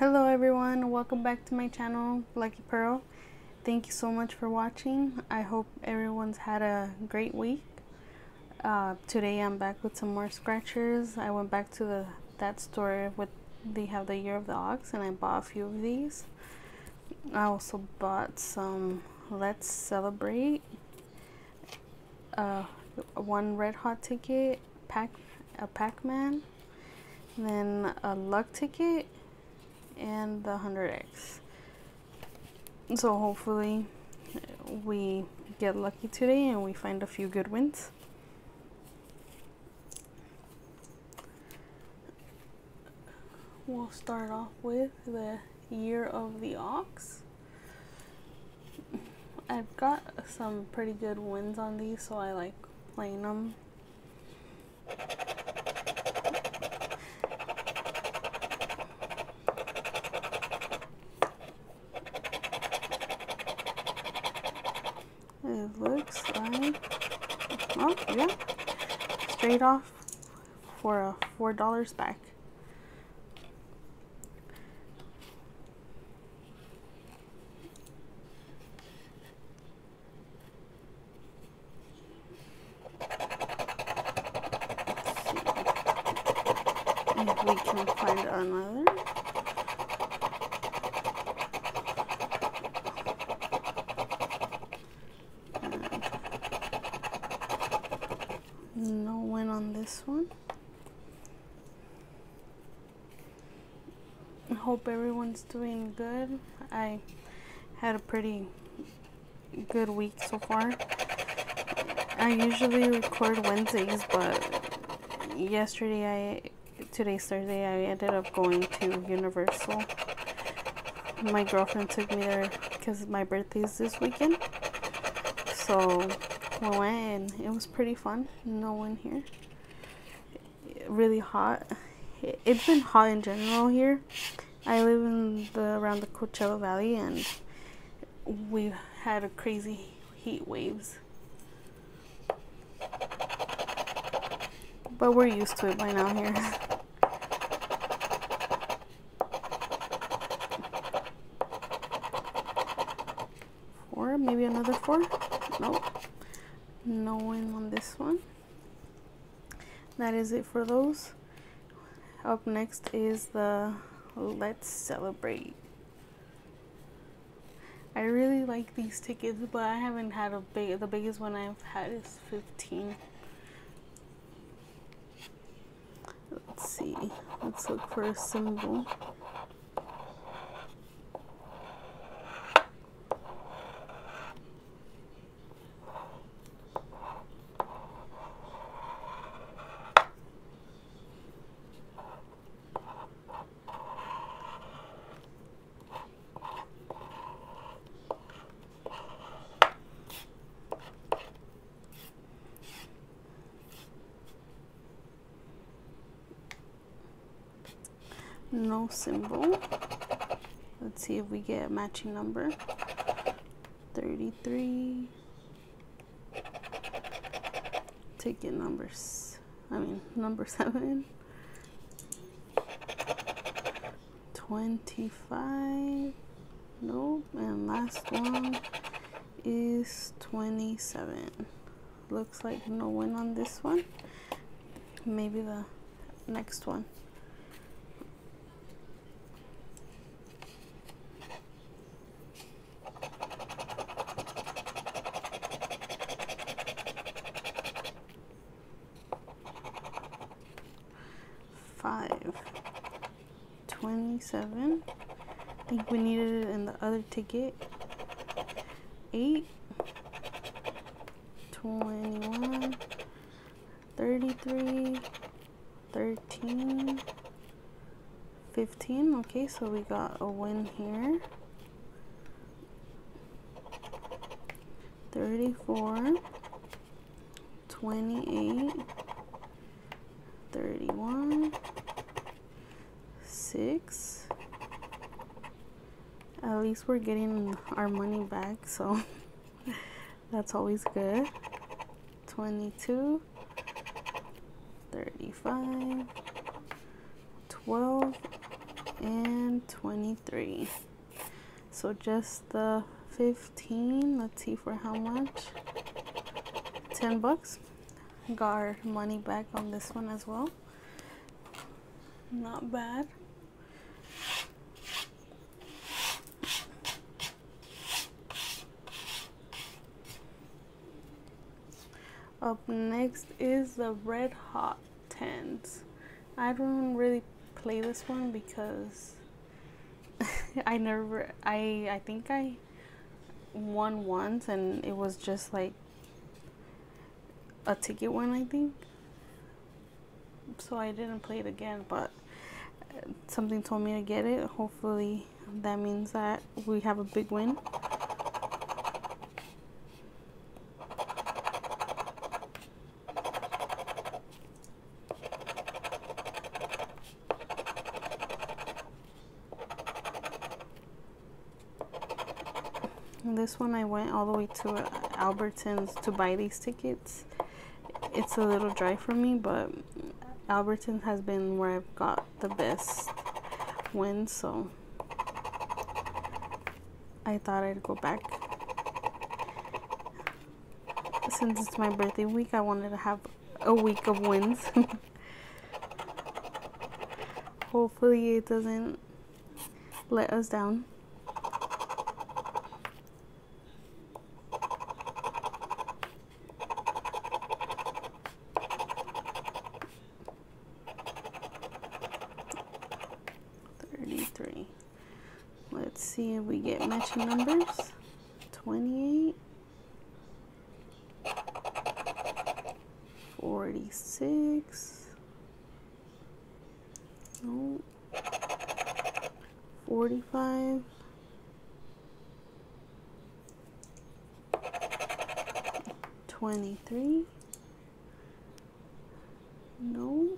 Hello everyone, welcome back to my channel, Lucky Pearl. Thank you so much for watching. I hope everyone's had a great week. Uh, today I'm back with some more scratchers. I went back to the that store with they have the year of the ox and I bought a few of these. I also bought some Let's Celebrate, uh, one Red Hot ticket, pack a Pac-Man, then a luck ticket, and the 100x. So hopefully we get lucky today and we find a few good wins. We'll start off with the year of the ox. I've got some pretty good wins on these, so I like playing them. It looks like, oh yeah, straight off for a $4 back. if we can find another. And no win on this one. I hope everyone's doing good. I had a pretty good week so far. I usually record Wednesdays, but yesterday I today's Thursday, I ended up going to Universal. My girlfriend took me there because my birthday is this weekend. So we went and it was pretty fun. No one here. Really hot. It's been hot in general here. I live in the around the Coachella Valley and we had a crazy heat waves. But we're used to it by now here. Four, maybe another four? Nope. No win on this one. That is it for those. Up next is the Let's Celebrate. I really like these tickets, but I haven't had a big. The biggest one I've had is 15. Let's see. Let's look for a symbol. No symbol. Let's see if we get a matching number. 33. Ticket numbers. I mean, number 7. 25. Nope. And last one is 27. Looks like no win on this one. Maybe the next one. Five. 27. I think we needed it in the other ticket. 8. 21. 33. 13. 15. Okay, so we got a win here. 34. 28. 31 6 at least we're getting our money back so that's always good. 22 35 12 and 23 so just the 15 let's see for how much. 10 bucks. Got our money back on this one as well. Not bad up next is the red hot tens. I don't really play this one because I never I I think I won once and it was just like a ticket win I think. So I didn't play it again but uh, something told me to get it. Hopefully that means that we have a big win this one I went all the way to uh, Albertsons to buy these tickets. It's a little dry for me, but Albertsons has been where I've got the best wins, so I thought I'd go back. Since it's my birthday week, I wanted to have a week of wins. Hopefully it doesn't let us down. 33. Let's see if we get matching numbers. 28. 46. No. 45. 23. No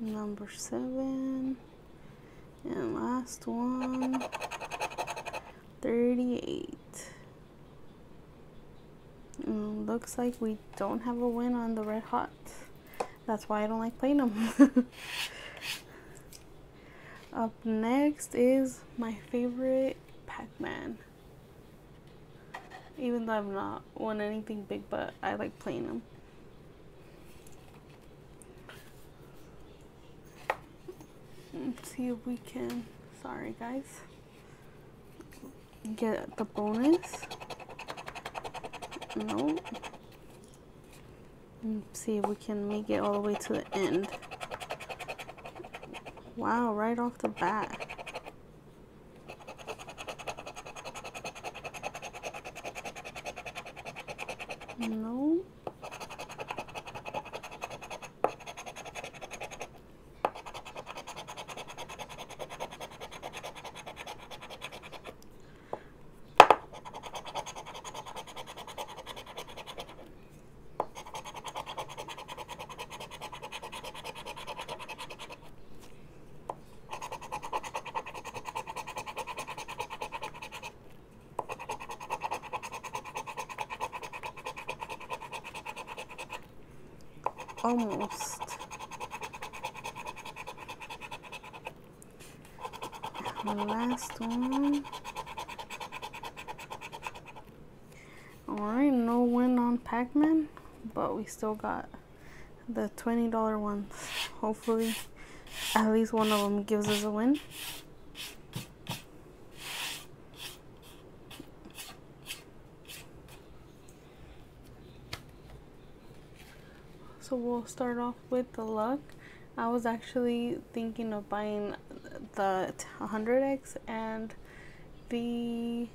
number seven and last one 38 looks like we don't have a win on the red hot. That's why I don't like playing them up next is my favorite Pac-Man. Even though I've not won anything big but I like playing them Let's see if we can, sorry guys, get the bonus. No. Let's see if we can make it all the way to the end. Wow, right off the bat. No. Almost. Last one. Alright, no win on Pac-Man, but we still got the $20 ones. Hopefully, at least one of them gives us a win. So we'll start off with the luck. I was actually thinking of buying the 100x and the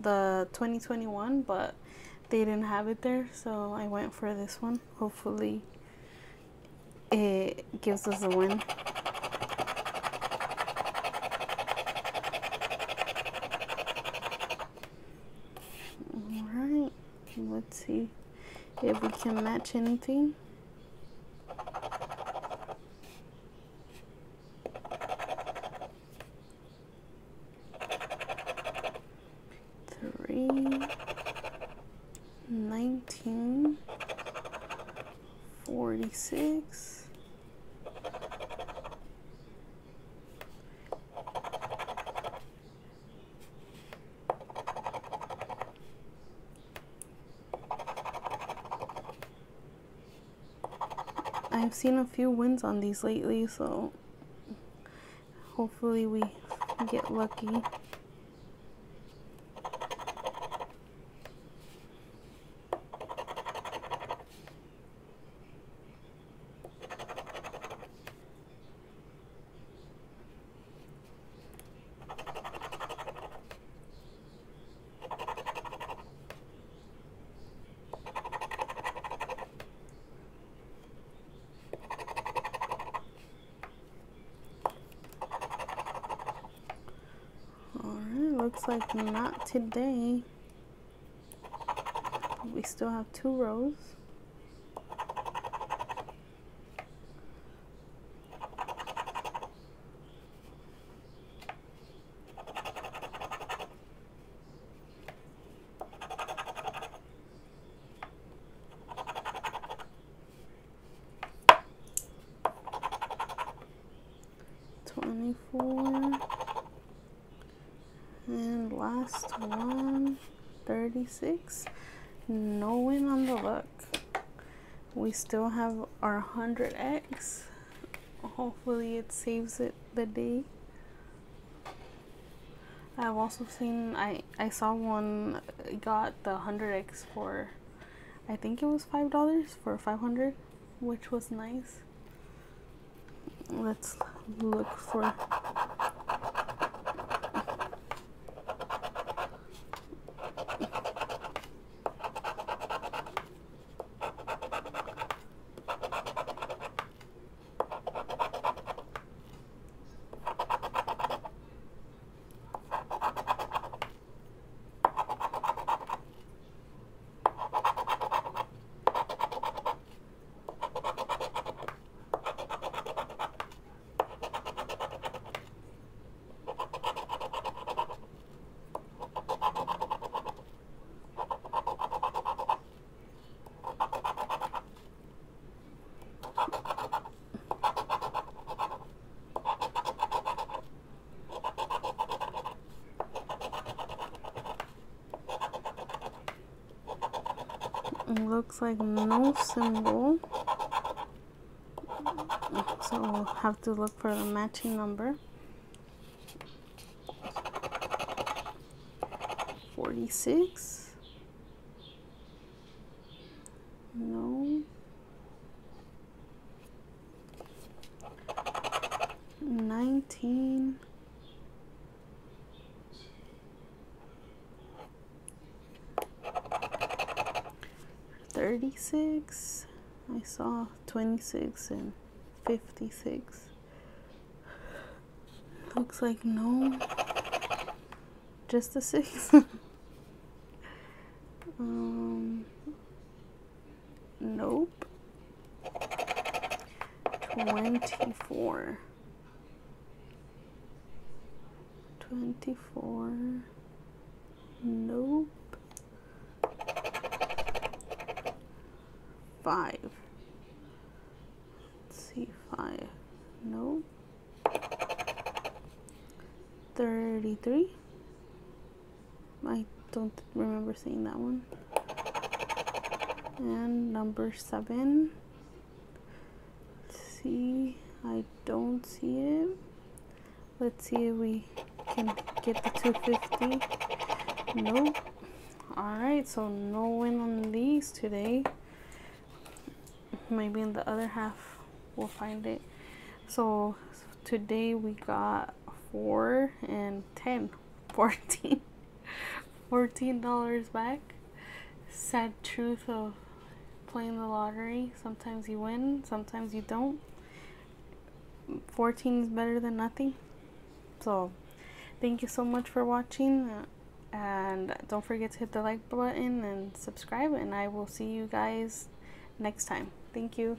the 2021 but they didn't have it there so I went for this one. Hopefully it gives us a win. Alright let's see if we can match anything three, 19, 46, I've seen a few wins on these lately, so hopefully we get lucky. Looks like not today. We still have two rows. Twenty-four. And last one, 36. No win on the luck. We still have our 100x. Hopefully it saves it the day. I've also seen, I, I saw one got the 100x for, I think it was $5 for 500 which was nice. Let's look for looks like no symbol. So we'll have to look for the matching number. 46 no. Nineteen. 36 I saw 26 and 56 looks like no. Just a six. Um nope. 24 24 nope five. Let's see, five. No. 33. I don't remember seeing that one. And number seven. Let's see. I don't see it. Let's see if we can get the 250. Nope. Alright, so no win on these today maybe in the other half we'll find it. So today we got four and 10 14 14 dollars back. Sad truth of playing the lottery. Sometimes you win sometimes you don't. 14 is better than nothing. So thank you so much for watching and don't forget to hit the like button and subscribe and i will see you guys next time Thank you.